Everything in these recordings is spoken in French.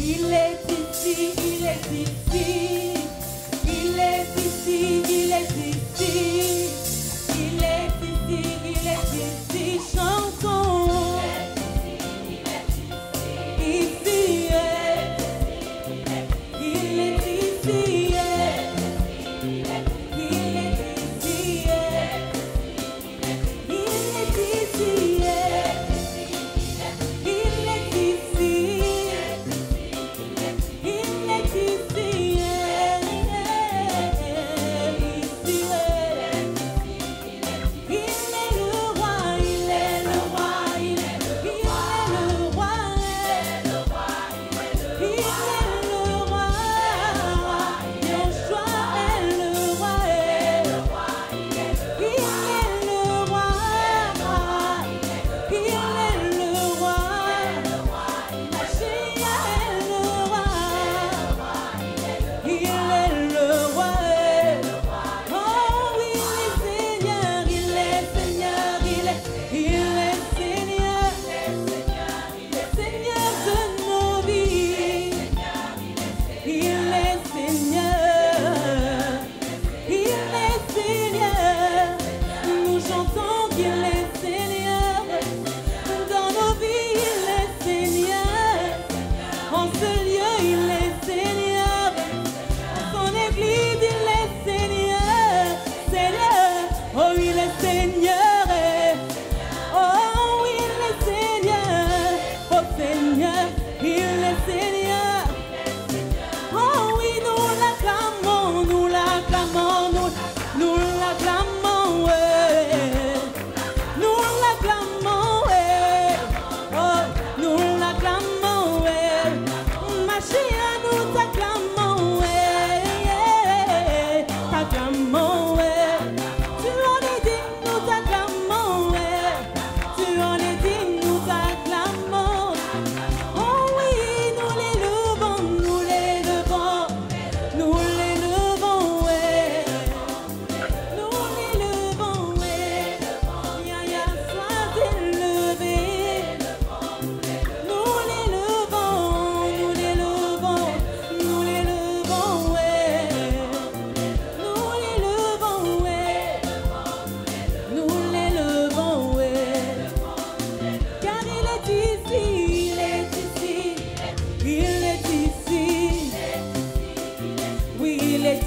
il est ici, il est ici, il est ici. Bye.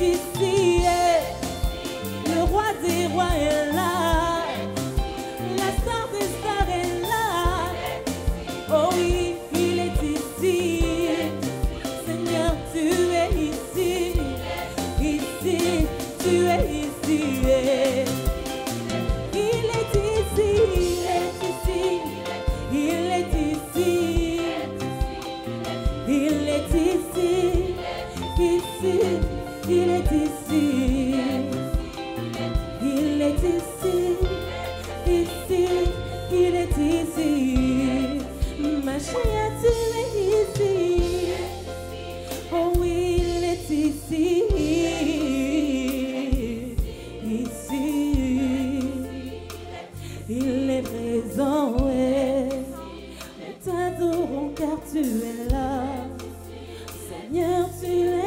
If il est ici. Ma créature est ici. Oh oui, il est ici. Ici, il est présent. Ouais. Nous t'adorons car tu es là. Seigneur, tu es là.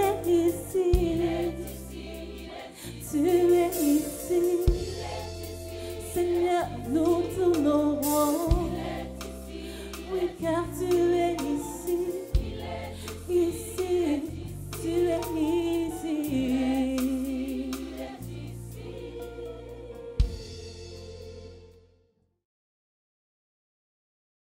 captive.